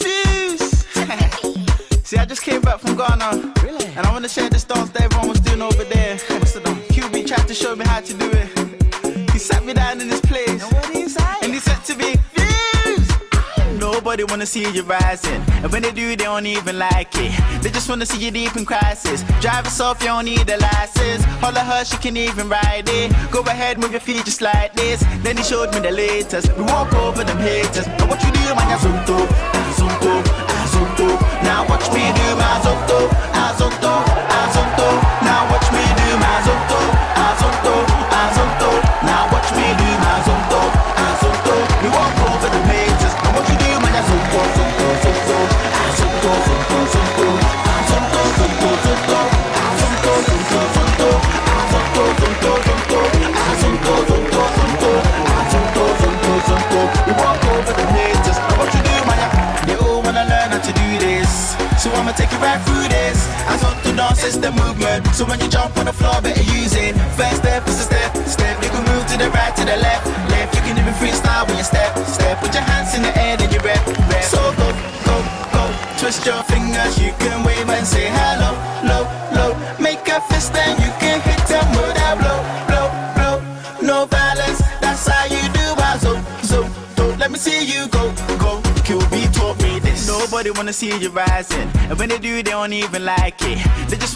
It's. See, I just came back from Ghana. Really? And I want to share this dance that everyone was doing over there. What's the dance? QB tried to show me how to do it. He sat me down in this place. And what you say? And he said to me. Nobody wanna see you rising. And when they do, they don't even like it. They just wanna see you deep in crisis. Drive yourself, you don't need a license. Holler her, she can even ride it. Go ahead, move your feet just like this. Then he showed me the latest. We walk over them haters. Is the movement. So when you jump on the floor, better use it. First step is a step, step. You can move to the right, to the left, left. You can even freestyle when you step, step. Put your hands in the Twist your fingers, you can wave and say hello, low, low. Make a fist and you can hit them with that blow, blow, blow. No violence, that's how you do. I zo, zo, do. Let me see you go, go. QB taught me this. Nobody wanna see you rising, and when they do, they don't even like it. They just